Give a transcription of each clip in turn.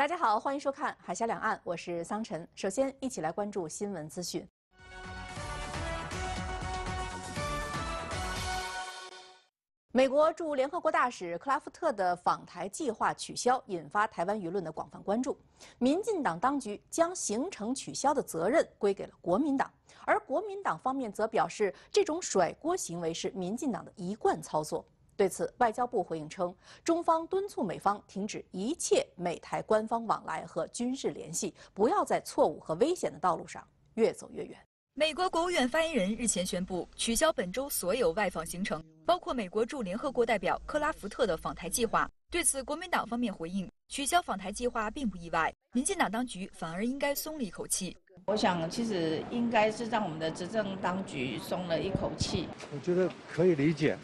大家好，欢迎收看《海峡两岸》，我是桑晨。首先，一起来关注新闻资讯。美国驻联合国大使克拉夫特的访台计划取消，引发台湾舆论的广泛关注。民进党当局将行程取消的责任归给了国民党，而国民党方面则表示，这种甩锅行为是民进党的一贯操作。对此，外交部回应称，中方敦促美方停止一切美台官方往来和军事联系，不要在错误和危险的道路上越走越远。美国国务院发言人日前宣布取消本周所有外访行程，包括美国驻联合国代表克拉福特的访台计划。对此，国民党方面回应，取消访台计划并不意外，民进党当局反而应该松了一口气。我想，其实应该是让我们的执政当局松了一口气。我觉得可以理解。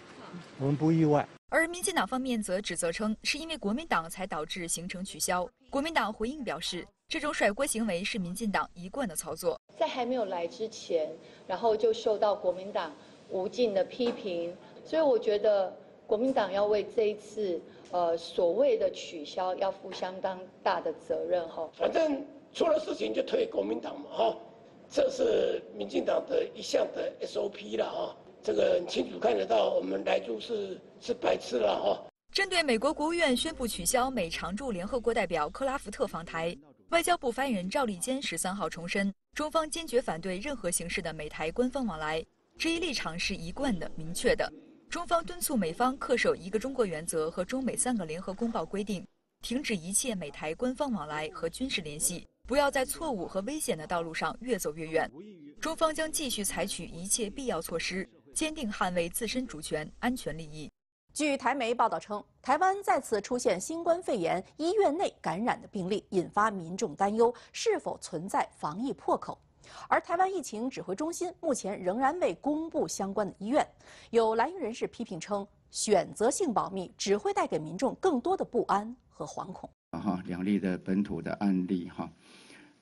我们不意外，而民进党方面则指责称，是因为国民党才导致行程取消。国民党回应表示，这种甩锅行为是民进党一贯的操作。在还没有来之前，然后就受到国民党无尽的批评，所以我觉得国民党要为这一次呃所谓的取消要负相当大的责任哈。反正出了事情就推国民党嘛哈，这是民进党的一项的 SOP 了哈。这个清楚看得到，我们来住是是白痴了哈。针对美国国务院宣布取消美常驻联合国代表克拉福特访台，外交部发言人赵立坚十三号重申，中方坚决反对任何形式的美台官方往来，这一立场是一贯的、明确的。中方敦促美方恪守一个中国原则和中美三个联合公报规定，停止一切美台官方往来和军事联系，不要在错误和危险的道路上越走越远。中方将继续采取一切必要措施。坚定捍卫自身主权、安全利益。据台媒报道称，台湾再次出现新冠肺炎医院内感染的病例，引发民众担忧是否存在防疫破口。而台湾疫情指挥中心目前仍然未公布相关的医院。有蓝营人士批评称，选择性保密只会带给民众更多的不安和惶恐。哈，两例的本土的案例哈，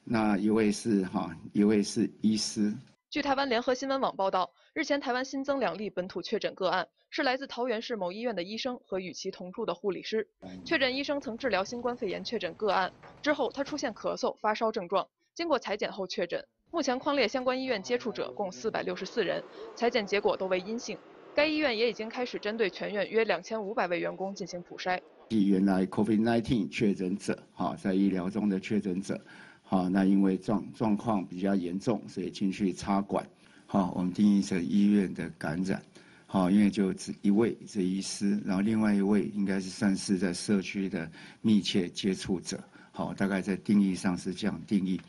那一位是哈，一位是医师。据台湾联合新闻网报道，日前台湾新增两例本土确诊个案，是来自桃园市某医院的医生和与其同住的护理师。确诊医生曾治疗新冠肺炎确诊个案，之后他出现咳嗽、发烧症状，经过裁剪后确诊。目前框列相关医院接触者共四百六十四人，裁剪结果都为阴性。该医院也已经开始针对全院约两千五百位员工进行普筛。原来 COVID-19 确诊者，哈，在医疗中的确诊者。好，那因为状状况比较严重，所以进去插管。好，我们定义成医院的感染。好，因为就只一位这医师，然后另外一位应该是算是在社区的密切接触者。好，大概在定义上是这样定义。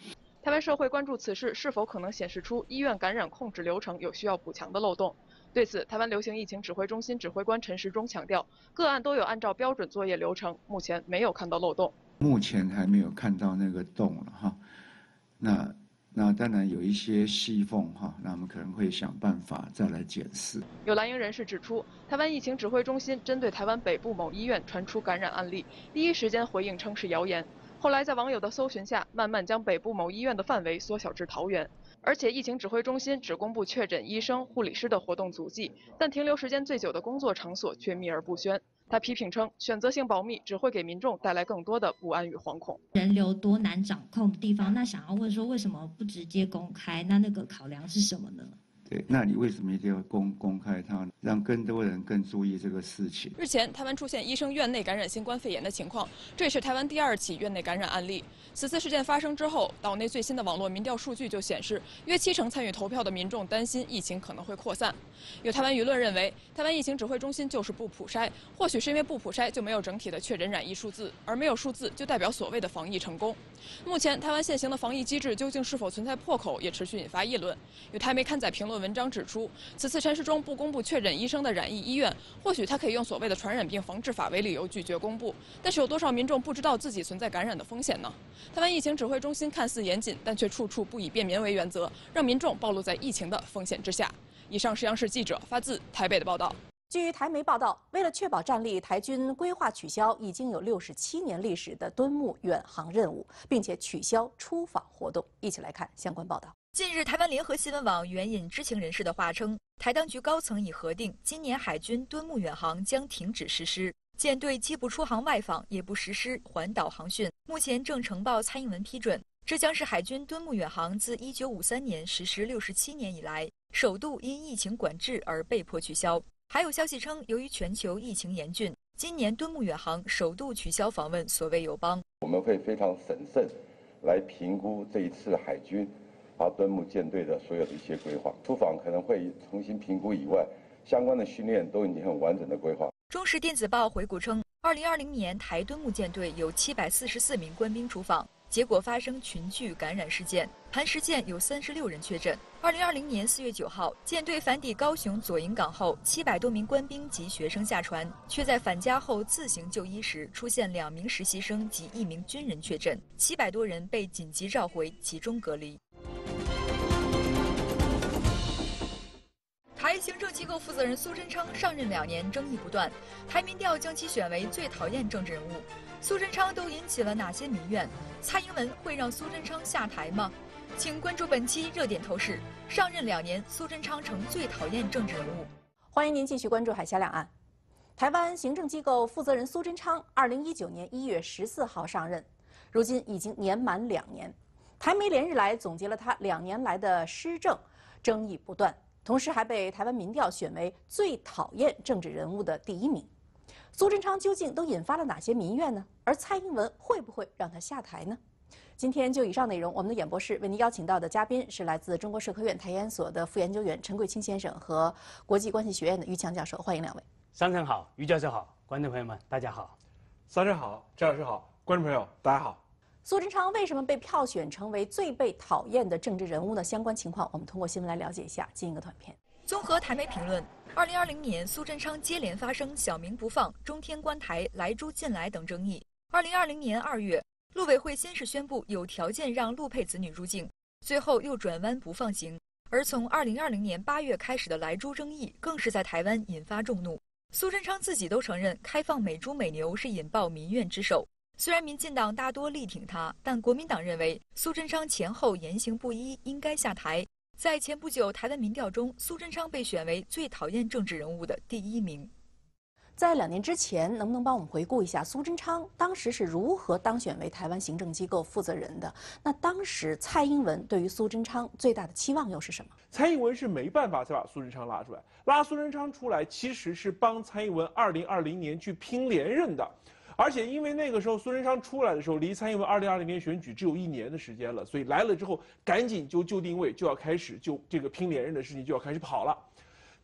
台湾社会关注此事是否可能显示出医院感染控制流程有需要补强的漏洞。对此，台湾流行疫情指挥中心指挥官陈时中强调，个案都有按照标准作业流程，目前没有看到漏洞。目前还没有看到那个洞了哈，那那当然有一些细缝哈，那我们可能会想办法再来检视。有蓝营人士指出，台湾疫情指挥中心针对台湾北部某医院传出感染案例，第一时间回应称是谣言，后来在网友的搜寻下，慢慢将北部某医院的范围缩小至桃园，而且疫情指挥中心只公布确诊医生、护理师的活动足迹，但停留时间最久的工作场所却秘而不宣。他批评称，选择性保密只会给民众带来更多的不安与惶恐。人流多难掌控的地方，那想要问说，为什么不直接公开？那那个考量是什么呢？对，那你为什么一定要公公开它，让更多人更注意这个事情？日前，台湾出现医生院内感染新冠肺炎的情况，这也是台湾第二起院内感染案例。此次事件发生之后，岛内最新的网络民调数据就显示，约七成参与投票的民众担心疫情可能会扩散。有台湾舆论认为，台湾疫情指挥中心就是不普筛，或许是因为不普筛就没有整体的确诊染疫数字，而没有数字就代表所谓的防疫成功。目前，台湾现行的防疫机制究竟是否存在破口，也持续引发议论。有台媒刊载评论。文章指出，此次陈时中不公布确诊医生的染疫医院，或许他可以用所谓的传染病防治法为理由拒绝公布。但是有多少民众不知道自己存在感染的风险呢？台湾疫情指挥中心看似严谨，但却处处不以便民为原则，让民众暴露在疫情的风险之下。以上是央视记者发自台北的报道。据台媒报道，为了确保战力，台军规划取消已经有六十七年历史的敦睦远航任务，并且取消出访活动。一起来看相关报道。近日，台湾联合新闻网援引知情人士的话称，台当局高层已核定，今年海军敦睦远航将停止实施。舰队既不出航外访，也不实施环岛航训，目前正呈报蔡英文批准。这将是海军敦睦远航自1953年实施67年以来，首度因疫情管制而被迫取消。还有消息称，由于全球疫情严峻，今年敦睦远航首度取消访问所谓友邦。我们会非常审慎来评估这一次海军啊敦睦舰队的所有的一些规划。出访可能会重新评估以外，相关的训练都已经很完整的规划。中时电子报回顾称，二零二零年台敦睦舰队有七百四十四名官兵出访，结果发生群聚感染事件，磐石舰有三十六人确诊。二零二零年四月九号，舰队返抵高雄左营港后，七百多名官兵及学生下船，却在返家后自行就医时出现两名实习生及一名军人确诊，七百多人被紧急召回集中隔离。台行政机构负责人苏贞昌上任两年，争议不断。台民调将其选为最讨厌政治人物，苏贞昌都引起了哪些民怨？蔡英文会让苏贞昌下台吗？请关注本期热点透视。上任两年，苏贞昌成最讨厌政治人物。欢迎您继续关注海峡两岸。台湾行政机构负责人苏贞昌，二零一九年一月十四号上任，如今已经年满两年。台媒连日来总结了他两年来的施政，争议不断。同时还被台湾民调选为最讨厌政治人物的第一名。苏贞昌究竟都引发了哪些民怨呢？而蔡英文会不会让他下台呢？今天就以上内容，我们的演播室为您邀请到的嘉宾是来自中国社科院台研所的副研究员陈桂清先生和国际关系学院的于强教授，欢迎两位。商晨好，于教授好，观众朋友们大家好。商晨好，张老师好，观众朋友大家好。苏贞昌为什么被票选成为最被讨厌的政治人物呢？相关情况，我们通过新闻来了解一下。进一个短片。综合台媒评论，二零二零年苏贞昌接连发生小明不放、中天观台、来猪进来等争议。二零二零年二月，陆委会先是宣布有条件让陆配子女入境，最后又转弯不放行。而从二零二零年八月开始的莱猪争议，更是在台湾引发众怒。苏贞昌自己都承认，开放美猪美牛是引爆民怨之首。虽然民进党大多力挺他，但国民党认为苏贞昌前后言行不一，应该下台。在前不久台湾民调中，苏贞昌被选为最讨厌政治人物的第一名。在两年之前，能不能帮我们回顾一下苏贞昌当时是如何当选为台湾行政机构负责人的？那当时蔡英文对于苏贞昌最大的期望又是什么？蔡英文是没办法再把苏贞昌拉出来，拉苏贞昌出来其实是帮蔡英文二零二零年去拼连任的。而且因为那个时候苏贞昌出来的时候，离蔡英文二零二零年选举只有一年的时间了，所以来了之后赶紧就就定位，就要开始就这个拼连任的事情就要开始跑了。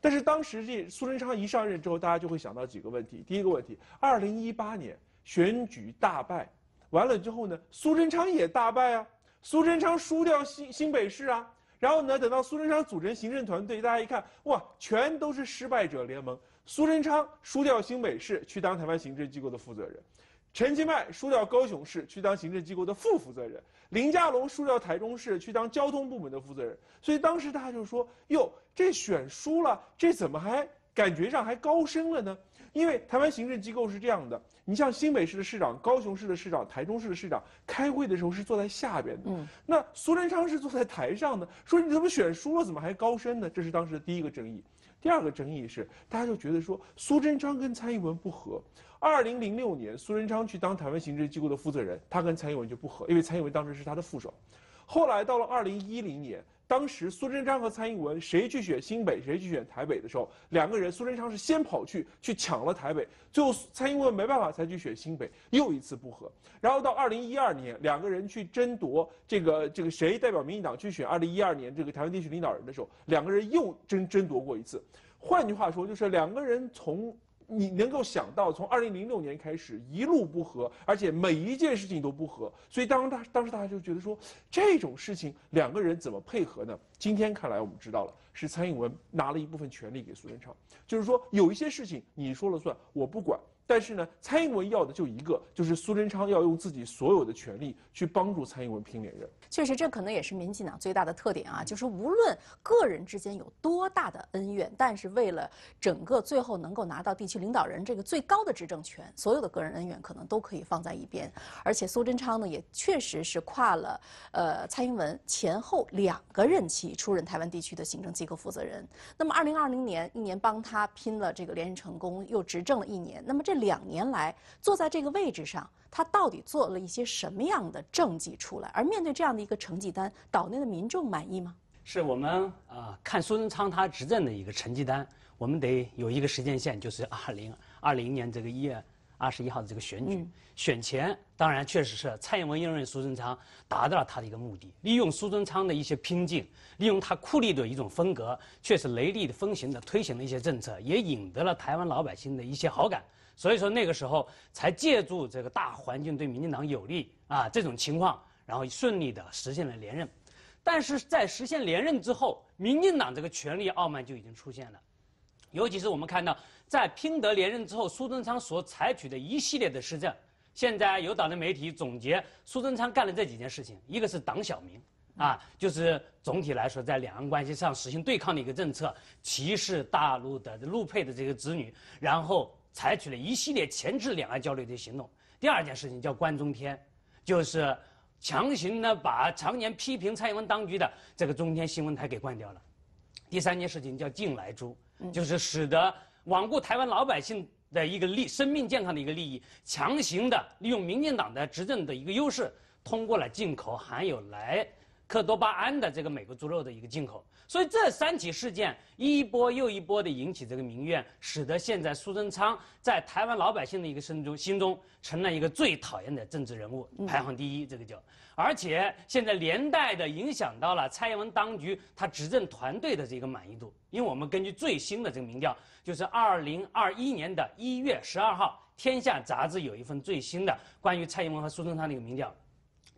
但是当时这苏贞昌一上任之后，大家就会想到几个问题。第一个问题，二零一八年选举大败，完了之后呢，苏贞昌也大败啊，苏贞昌输掉新新北市啊。然后呢，等到苏贞昌组成行政团队，大家一看，哇，全都是失败者联盟。苏贞昌输掉新北市去当台湾行政机构的负责人，陈其迈输掉高雄市去当行政机构的副负责人，林佳龙输掉台中市去当交通部门的负责人。所以当时大家就说：“哟，这选输了，这怎么还感觉上还高升了呢？”因为台湾行政机构是这样的，你像新北市的市长、高雄市的市长、台中市的市长开会的时候是坐在下边的，嗯，那苏贞昌是坐在台上的，说你怎么选输了，怎么还高升呢？这是当时的第一个争议。第二个争议是，大家就觉得说苏贞昌跟蔡英文不和。二零零六年，苏贞昌去当台湾行政机构的负责人，他跟蔡英文就不和，因为蔡英文当时是他的副手。后来到了二零一零年。当时苏贞昌和蔡英文谁去选新北，谁去选台北的时候，两个人苏贞昌是先跑去去抢了台北，最后蔡英文没办法才去选新北，又一次不和。然后到二零一二年，两个人去争夺这个这个谁代表民进党去选二零一二年这个台湾地区领导人的时候，两个人又争争夺过一次。换句话说，就是两个人从。你能够想到，从二零零六年开始一路不和，而且每一件事情都不和，所以当大当时大家就觉得说，这种事情两个人怎么配合呢？今天看来我们知道了，是蔡英文拿了一部分权力给苏贞昌，就是说有一些事情你说了算，我不管。但是呢，蔡英文要的就一个，就是苏贞昌要用自己所有的权力去帮助蔡英文拼连任。确实，这可能也是民进党最大的特点啊，就是无论个人之间有多大的恩怨，但是为了整个最后能够拿到地区领导人这个最高的执政权，所有的个人恩怨可能都可以放在一边。而且苏贞昌呢，也确实是跨了呃蔡英文前后两个任期出任台湾地区的行政机构负责人。那么，二零二零年一年帮他拼了这个连任成功，又执政了一年。那么这。两年来坐在这个位置上，他到底做了一些什么样的政绩出来？而面对这样的一个成绩单，岛内的民众满意吗？是我们啊看苏贞昌他执政的一个成绩单，我们得有一个时间线，就是二零二零年这个一月二十一号的这个选举。选前当然确实是蔡英文认为苏贞昌达到了他的一个目的，利用苏贞昌的一些拼劲，利用他酷吏的一种风格，确实雷厉风行的推行了一些政策，也赢得了台湾老百姓的一些好感。所以说那个时候才借助这个大环境对民进党有利啊这种情况，然后顺利的实现了连任。但是在实现连任之后，民进党这个权力傲慢就已经出现了，尤其是我们看到，在拼得连任之后，苏贞昌所采取的一系列的施政，现在有党的媒体总结苏贞昌干了这几件事情：一个是党小民，啊，就是总体来说在两岸关系上实行对抗的一个政策，歧视大陆的陆配的这个子女，然后采取了一系列钳制两岸交流的行动；第二件事情叫关中天，就是。强行呢把常年批评蔡英文当局的这个中天新闻台给关掉了。第三件事情叫进来猪，就是使得罔顾台湾老百姓的一个利生命健康的一个利益，强行的利用民进党的执政的一个优势，通过了进口含有莱克多巴胺的这个美国猪肉的一个进口。所以这三起事件一波又一波的引起这个民怨，使得现在苏贞昌在台湾老百姓的一个心中心中成了一个最讨厌的政治人物，排行第一。这个叫，而且现在连带的影响到了蔡英文当局他执政团队的这个满意度。因为我们根据最新的这个民调，就是二零二一年的一月十二号，《天下》杂志有一份最新的关于蔡英文和苏贞昌的一个民调。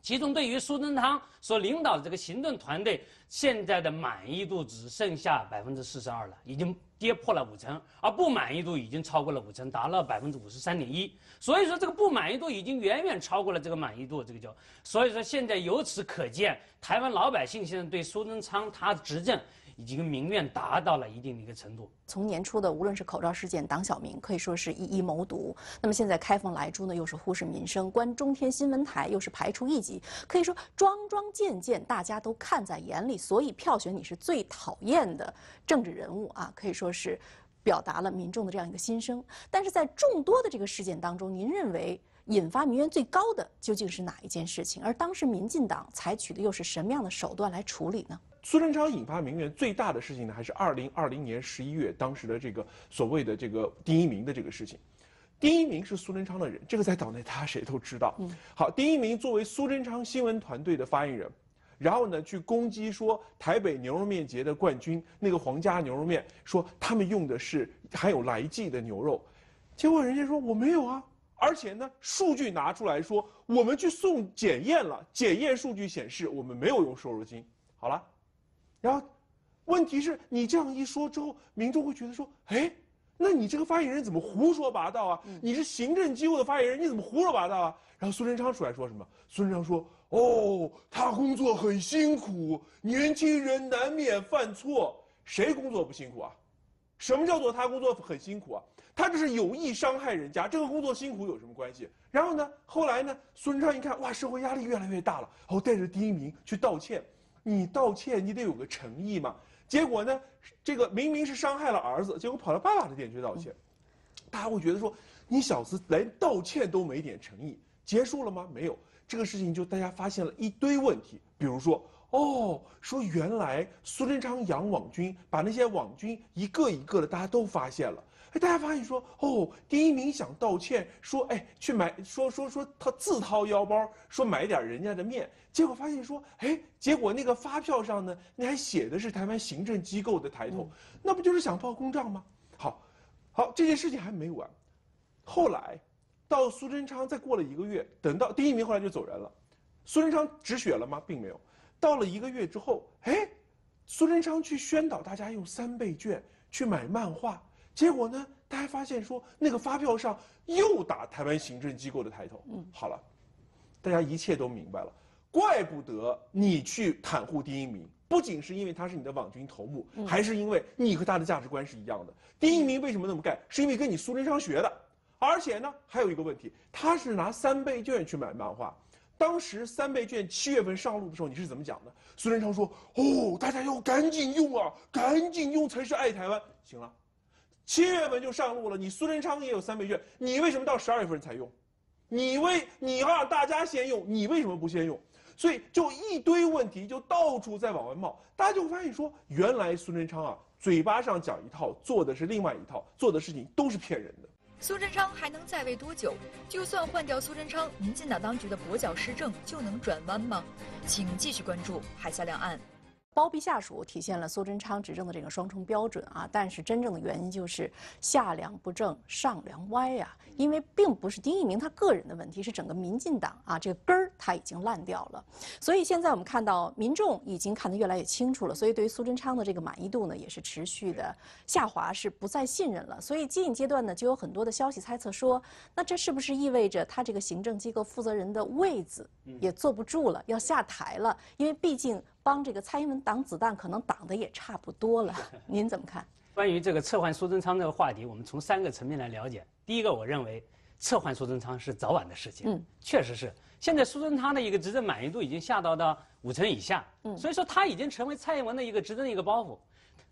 其中，对于苏贞昌所领导的这个行政团队，现在的满意度只剩下百分之四十二了，已经跌破了五成，而不满意度已经超过了五成，达到百分之五十三点一。所以说，这个不满意度已经远远超过了这个满意度，这个叫。所以说，现在由此可见，台湾老百姓现在对苏贞昌他执政。已经民怨达到了一定的一个程度。从年初的无论是口罩事件、党小明，可以说是一一谋独。那么现在开放来猪呢，又是忽视民生；关中天新闻台又是排除异己，可以说桩桩件件大家都看在眼里。所以票选你是最讨厌的政治人物啊，可以说是表达了民众的这样一个心声。但是在众多的这个事件当中，您认为引发民怨最高的究竟是哪一件事情？而当时民进党采取的又是什么样的手段来处理呢？苏贞昌引发民怨最大的事情呢，还是二零二零年十一月当时的这个所谓的这个第一名的这个事情。第一名是苏贞昌的人，这个在岛内大家谁都知道。嗯好，第一名作为苏贞昌新闻团队的发言人，然后呢去攻击说台北牛肉面节的冠军那个皇家牛肉面，说他们用的是含有来剂的牛肉，结果人家说我没有啊，而且呢数据拿出来说我们去送检验了，检验数据显示我们没有用瘦肉精。好了。然后，问题是你这样一说之后，民众会觉得说：“哎，那你这个发言人怎么胡说八道啊？你是行政机构的发言人，你怎么胡说八道啊？”然后孙贞昌出来说什么？孙贞昌说：“哦，他工作很辛苦，年轻人难免犯错。谁工作不辛苦啊？什么叫做他工作很辛苦啊？他这是有意伤害人家，这个工作辛苦有什么关系？然后呢，后来呢，苏贞昌一看，哇，社会压力越来越大了，然后带着第一名去道歉。”你道歉，你得有个诚意嘛。结果呢，这个明明是伤害了儿子，结果跑到爸爸的店去道歉。大家会觉得说，你小子连道歉都没点诚意，结束了吗？没有，这个事情就大家发现了一堆问题。比如说，哦，说原来苏贞昌养网军，把那些网军一个一个的，大家都发现了。哎，大家发现说，哦，第一名想道歉，说，哎，去买，说说说他自掏腰包，说买点人家的面，结果发现说，哎，结果那个发票上呢，你还写的是台湾行政机构的抬头，那不就是想报公账吗？好，好，这件事情还没完，后来，到苏贞昌再过了一个月，等到第一名后来就走人了，苏贞昌止血了吗？并没有，到了一个月之后，哎，苏贞昌去宣导大家用三倍券去买漫画。结果呢？大家发现说，那个发票上又打台湾行政机构的抬头。嗯，好了，大家一切都明白了。怪不得你去袒护第一名，不仅是因为他是你的网军头目，还是因为你和他的价值观是一样的。第一名为什么那么干？是因为跟你苏贞昌学的。而且呢，还有一个问题，他是拿三倍券去买漫画。当时三倍券七月份上路的时候，你是怎么讲的？苏贞昌说：“哦，大家要赶紧用啊，赶紧用才是爱台湾。”行了。七月份就上路了，你苏贞昌也有三倍券，你为什么到十二月份才用？你为你要让大家先用，你为什么不先用？所以就一堆问题就到处在往外冒，大家就发现说，原来苏贞昌啊，嘴巴上讲一套，做的是另外一套，做的事情都是骗人的。苏贞昌还能在位多久？就算换掉苏贞昌，民进党当局的跛脚施政就能转弯吗？请继续关注海峡两岸。包庇下属体现了苏贞昌执政的这个双重标准啊，但是真正的原因就是下梁不正上梁歪呀。因为并不是丁一鸣他个人的问题，是整个民进党啊这个根儿他已经烂掉了。所以现在我们看到民众已经看得越来越清楚了，所以对于苏贞昌的这个满意度呢也是持续的下滑，是不再信任了。所以接引阶段呢就有很多的消息猜测说，那这是不是意味着他这个行政机构负责人的位子也坐不住了，要下台了？因为毕竟。帮这个蔡英文挡子弹，可能挡的也差不多了。您怎么看？关于这个撤换苏贞昌这个话题，我们从三个层面来了解。第一个，我认为撤换苏贞昌是早晚的事情。嗯，确实是。现在苏贞昌的一个执政满意度已经下到到五成以下。嗯，所以说他已经成为蔡英文的一个执政的一个包袱，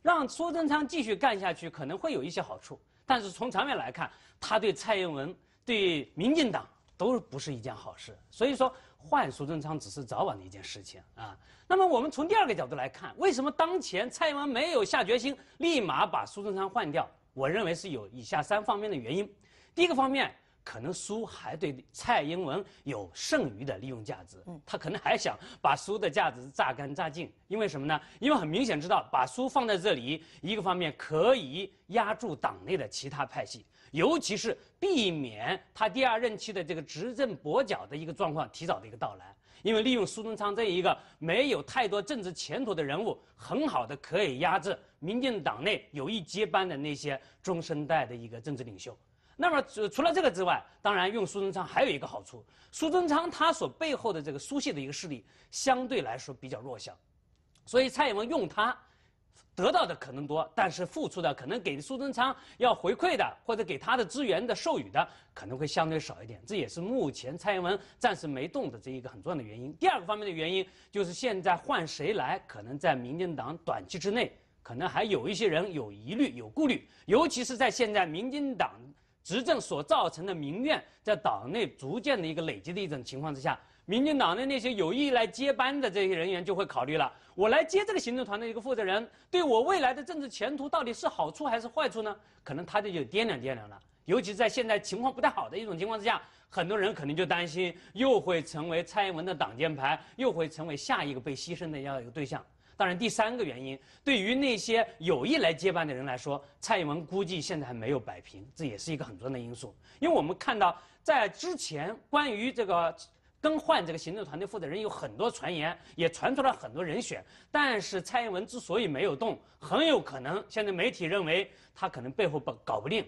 让苏贞昌继续干下去可能会有一些好处，但是从长远来看，他对蔡英文、对民进党都不是一件好事。所以说。换苏贞昌只是早晚的一件事情啊。那么我们从第二个角度来看，为什么当前蔡英文没有下决心立马把苏贞昌换掉？我认为是有以下三方面的原因。第一个方面，可能书还对蔡英文有剩余的利用价值，他可能还想把书的价值榨干榨尽。因为什么呢？因为很明显知道，把书放在这里，一个方面可以压住党内的其他派系。尤其是避免他第二任期的这个执政跛脚的一个状况提早的一个到来，因为利用苏贞昌这一个没有太多政治前途的人物，很好的可以压制民进党内有意接班的那些中生代的一个政治领袖。那么除除了这个之外，当然用苏贞昌还有一个好处，苏贞昌他所背后的这个苏系的一个势力相对来说比较弱小，所以蔡英文用他。得到的可能多，但是付出的可能给苏贞昌要回馈的或者给他的资源的授予的可能会相对少一点，这也是目前蔡英文暂时没动的这一个很重要的原因。第二个方面的原因就是现在换谁来，可能在民进党短期之内可能还有一些人有疑虑、有顾虑，尤其是在现在民进党执政所造成的民怨在党内逐渐的一个累积的一种情况之下。民进党的那些有意来接班的这些人员就会考虑了：我来接这个行政团的一个负责人，对我未来的政治前途到底是好处还是坏处呢？可能他就有掂量掂量了。尤其在现在情况不太好的一种情况之下，很多人可能就担心又会成为蔡英文的挡箭牌，又会成为下一个被牺牲的要一个对象。当然，第三个原因，对于那些有意来接班的人来说，蔡英文估计现在还没有摆平，这也是一个很重要的因素。因为我们看到，在之前关于这个。更换这个行政团队负责人有很多传言，也传出了很多人选。但是蔡英文之所以没有动，很有可能现在媒体认为他可能背后不搞不定。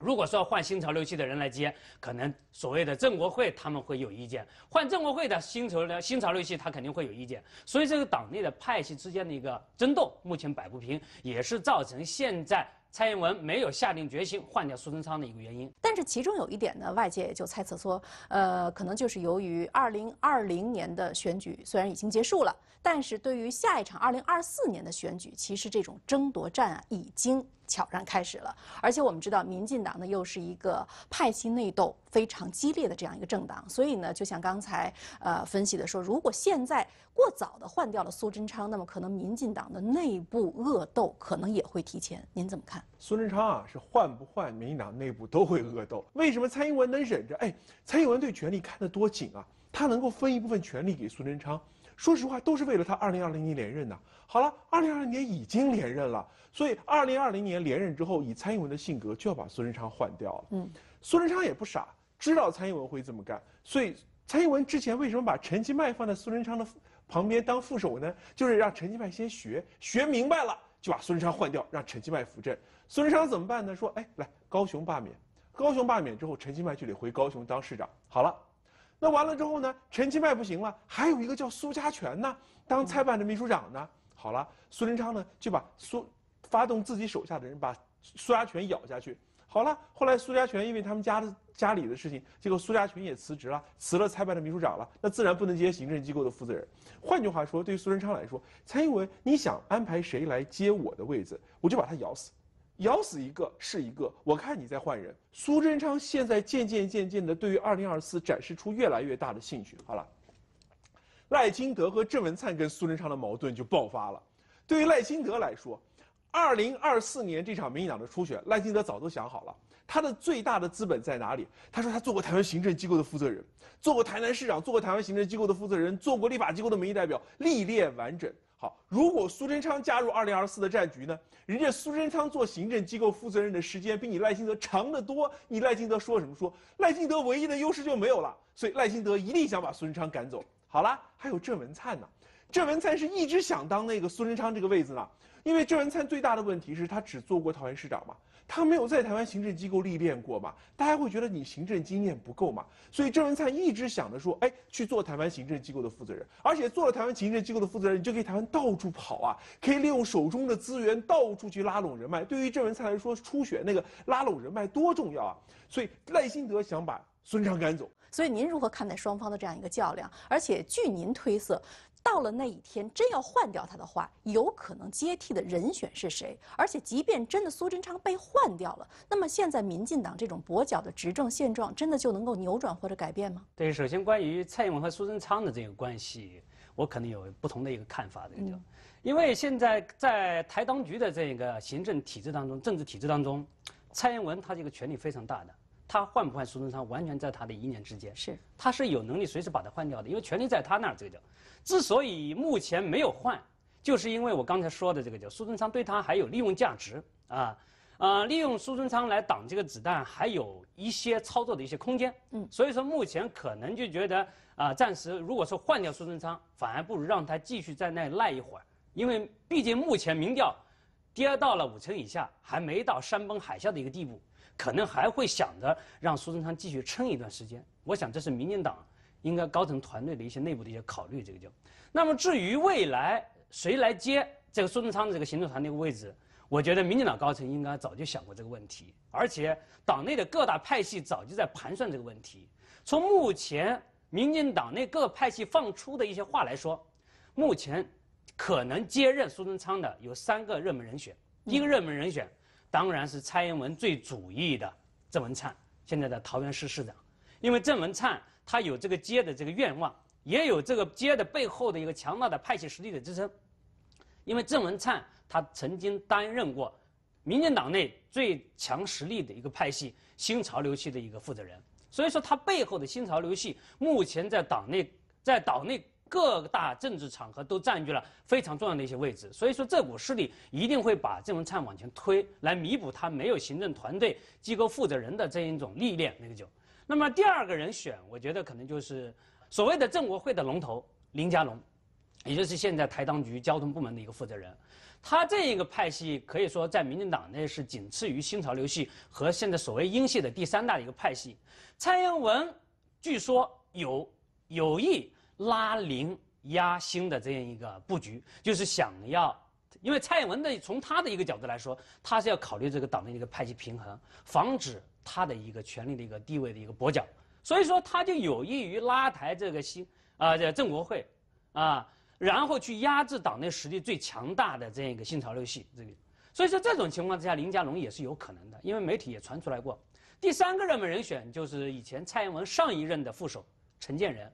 如果说换新潮流系的人来接，可能所谓的郑国会他们会有意见；换郑国会的新潮流新潮流系他肯定会有意见。所以这个党内的派系之间的一个争斗目前摆不平，也是造成现在。蔡英文没有下定决心换掉苏贞昌的一个原因，但是其中有一点呢，外界也就猜测说，呃，可能就是由于二零二零年的选举虽然已经结束了，但是对于下一场二零二四年的选举，其实这种争夺战啊已经。悄然开始了，而且我们知道，民进党呢又是一个派系内斗非常激烈的这样一个政党，所以呢，就像刚才呃分析的说，如果现在过早的换掉了苏贞昌，那么可能民进党的内部恶斗可能也会提前。您怎么看？苏贞昌啊，是换不换，民进党内部都会恶斗。为什么蔡英文能忍着？哎，蔡英文对权力看得多紧啊，他能够分一部分权力给苏贞昌。说实话，都是为了他二零二零年连任的。好了，二零二零年已经连任了，所以二零二零年连任之后，以蔡英文的性格，就要把苏贞昌换掉了。嗯，苏贞昌也不傻，知道蔡英文会这么干，所以蔡英文之前为什么把陈其迈放在苏贞昌的旁边当副手呢？就是让陈其迈先学学明白了，就把苏贞昌换掉，让陈其迈扶正。苏贞昌怎么办呢？说，哎，来高雄罢免，高雄罢免之后，陈其迈就得回高雄当市长。好了。那完了之后呢？陈其迈不行了，还有一个叫苏家全呢，当蔡办的秘书长呢。好了，苏贞昌呢就把苏发动自己手下的人把苏家全咬下去。好了，后来苏家全因为他们家的家里的事情，结果苏家全也辞职了，辞了蔡办的秘书长了，那自然不能接行政机构的负责人。换句话说，对于苏贞昌来说，蔡英文你想安排谁来接我的位子，我就把他咬死。咬死一个是一个，我看你在换人。苏贞昌现在渐渐渐渐的对于二零二四展示出越来越大的兴趣。好了，赖清德和郑文灿跟苏贞昌的矛盾就爆发了。对于赖清德来说，二零二四年这场民进党的初选，赖清德早都想好了，他的最大的资本在哪里？他说他做过台湾行政机构的负责人，做过台南市长，做过台湾行政机构的负责人，做过立法机构的民意代表，历练完整。好，如果苏贞昌加入二零二四的战局呢？人家苏贞昌做行政机构负责人的时间比你赖清德长得多，你赖清德说什么说？赖清德唯一的优势就没有了，所以赖清德一定想把苏贞昌赶走。好啦，还有郑文灿呢，郑文灿是一直想当那个苏贞昌这个位子呢，因为郑文灿最大的问题是他只做过桃园市长嘛。他没有在台湾行政机构历练过嘛？大家会觉得你行政经验不够嘛？所以郑文灿一直想着说，哎，去做台湾行政机构的负责人，而且做了台湾行政机构的负责人，你就可以台湾到处跑啊，可以利用手中的资源到处去拉拢人脉。对于郑文灿来说，初选那个拉拢人脉多重要啊！所以赖清德想把孙昌赶走。所以您如何看待双方的这样一个较量？而且据您推测。到了那一天，真要换掉他的话，有可能接替的人选是谁？而且，即便真的苏贞昌被换掉了，那么现在民进党这种跛脚的执政现状，真的就能够扭转或者改变吗？对，首先关于蔡英文和苏贞昌的这个关系，我可能有不同的一个看法。这个就，因为现在在台当局的这个行政体制当中、政治体制当中，蔡英文他这个权力非常大的。他换不换苏贞昌，完全在他的一念之间。是，他是有能力随时把他换掉的，因为权力在他那儿。这个叫，之所以目前没有换，就是因为我刚才说的这个叫苏贞昌对他还有利用价值啊，啊，利用苏贞昌来挡这个子弹，还有一些操作的一些空间。嗯，所以说目前可能就觉得啊，暂时如果说换掉苏贞昌，反而不如让他继续在那赖一会儿，因为毕竟目前民调跌到了五成以下，还没到山崩海啸的一个地步。可能还会想着让苏贞昌继续撑一段时间，我想这是民进党应该高层团队的一些内部的一些考虑。这个就，那么至于未来谁来接这个苏贞昌的这个行政团队位置，我觉得民进党高层应该早就想过这个问题，而且党内的各大派系早就在盘算这个问题。从目前民进党内各派系放出的一些话来说，目前可能接任苏贞昌的有三个热门人选，一个热门人选。当然是蔡英文最主意的郑文灿，现在的桃园市市长，因为郑文灿他有这个接的这个愿望，也有这个接的背后的一个强大的派系实力的支撑。因为郑文灿他曾经担任过民进党内最强实力的一个派系新潮流系的一个负责人，所以说他背后的新潮流系目前在党内在岛内。各大政治场合都占据了非常重要的一些位置，所以说这股势力一定会把郑文灿往前推，来弥补他没有行政团队、机构负责人的这一种历练。那个就，那么第二个人选，我觉得可能就是所谓的郑国会的龙头林佳龙，也就是现在台当局交通部门的一个负责人。他这一个派系可以说在民进党内是仅次于新潮流系和现在所谓英系的第三大的一个派系。蔡英文据说有有意。拉零压星的这样一个布局，就是想要，因为蔡英文的从他的一个角度来说，他是要考虑这个党的一个派系平衡，防止他的一个权力的一个地位的一个跛脚，所以说他就有意于拉抬这个新啊这郑国会，啊，然后去压制党内实力最强大的这样一个新潮流系这个，所以说这种情况之下，林佳龙也是有可能的，因为媒体也传出来过。第三个热门人选就是以前蔡英文上一任的副手陈建仁。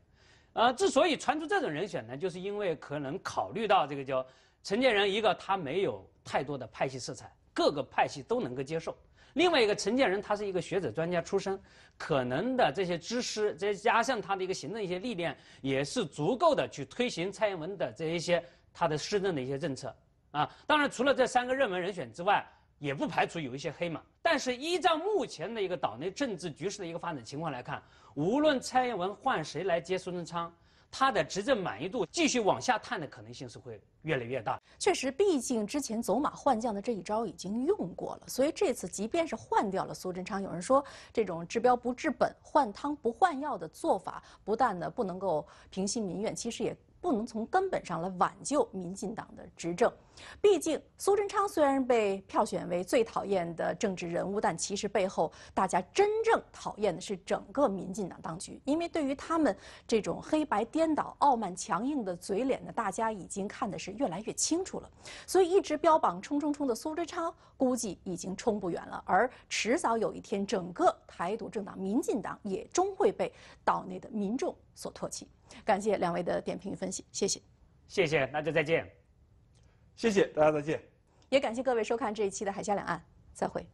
呃，之所以传出这种人选呢，就是因为可能考虑到这个叫陈建仁，一个他没有太多的派系色彩，各个派系都能够接受；另外一个陈建仁他是一个学者专家出身，可能的这些知识，再加上他的一个行政一些历练，也是足够的去推行蔡英文的这一些他的施政的一些政策。啊，当然除了这三个热门人选之外。也不排除有一些黑马，但是依照目前的一个岛内政治局势的一个发展情况来看，无论蔡英文换谁来接苏贞昌，他的执政满意度继续往下探的可能性是会越来越大。确实，毕竟之前走马换将的这一招已经用过了，所以这次即便是换掉了苏贞昌，有人说这种治标不治本、换汤不换药的做法，不但呢不能够平息民怨，其实也不能从根本上来挽救民进党的执政。毕竟，苏贞昌虽然被票选为最讨厌的政治人物，但其实背后大家真正讨厌的是整个民进党当局，因为对于他们这种黑白颠倒、傲慢强硬的嘴脸呢，大家已经看的是越来越清楚了。所以，一直标榜冲冲冲的苏贞昌，估计已经冲不远了。而迟早有一天，整个台独政党民进党也终会被岛内的民众所唾弃。感谢两位的点评与分析，谢谢。谢谢，那就再见。谢谢大家，再见。也感谢各位收看这一期的《海峡两岸》，再会。